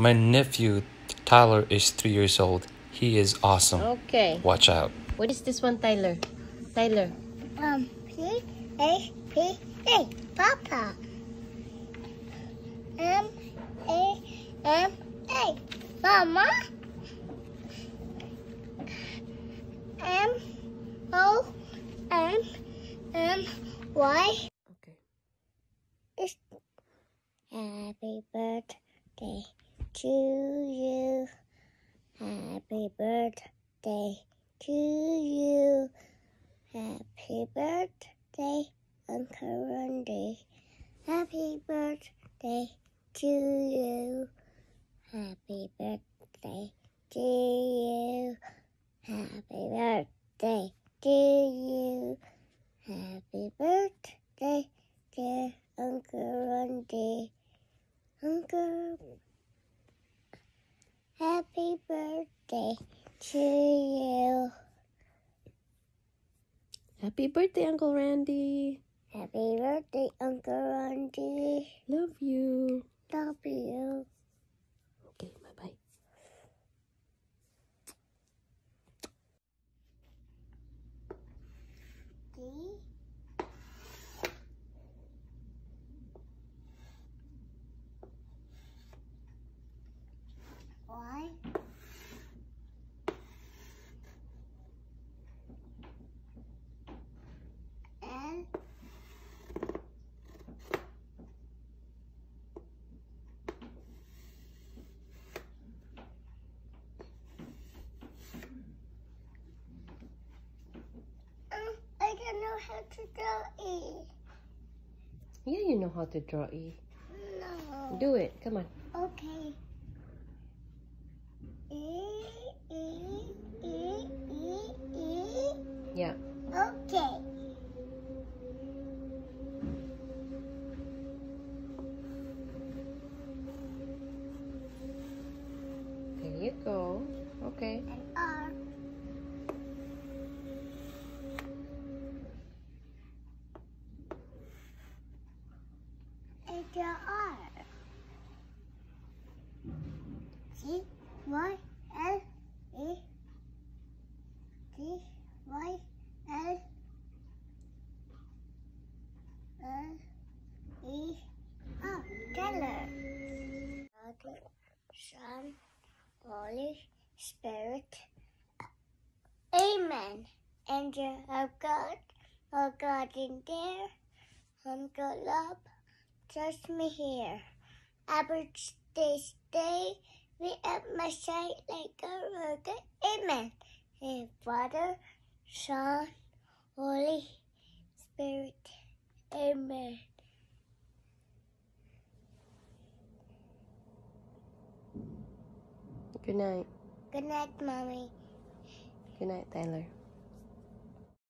My nephew Tyler is three years old. He is awesome. Okay. Watch out. What is this one, Tyler? Tyler. Um, P A P A Papa. M A M A Mama. M O M M Y. Okay. It's Happy birthday to you. Happy birthday to you. Happy birthday, Uncle Randy. Happy birthday to you. Happy birthday to you. Happy birthday to you. Happy birthday, dear Uncle Randy. Uncle, happy birthday to you. Happy birthday, Uncle Randy. Happy birthday, Uncle Randy. Love you. Love you. Okay, bye bye. D. Y. L. Um, I don't know how to draw E. Yeah, you know how to draw E. No. Do it. Come on. Okay. E, E, E, E, E. Yeah. Okay. There you go. Okay. And R. And the R. G, Y, L, E. G, Y, L. L, E. Oh, color. Father, Son, Holy Spirit. Amen. Angel of God, oh God in there, Uncle love, trust me here. Day, stay, stay we at my side like a rocket. Amen. And Father, Son, Holy Spirit. Amen. Good night. Good night, Mommy. Good night, Tyler.